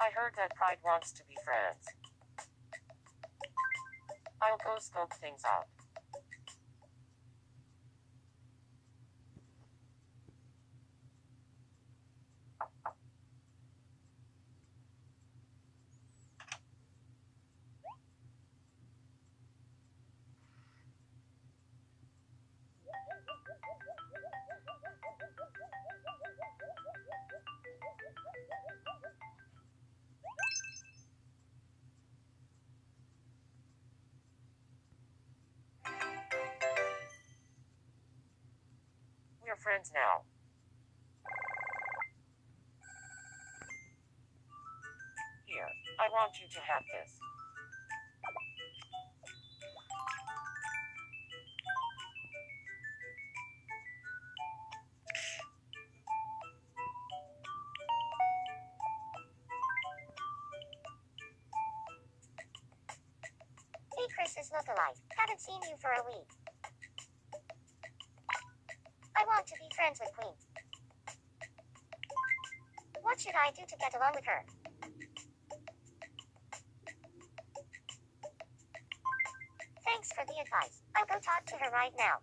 I heard that Pride wants to be friends. I'll go scope things out. We're friends now. Here, I want you to have this. Hey Chris is lookalike. Haven't seen you for a week. To be friends with Queen. What should I do to get along with her? Thanks for the advice. I'll go talk to her right now.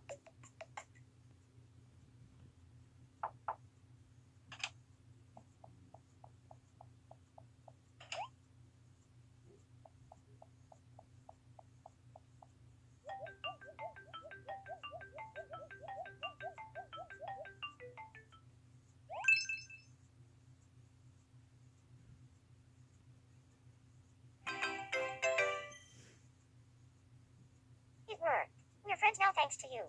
Worked. We're friends now thanks to you.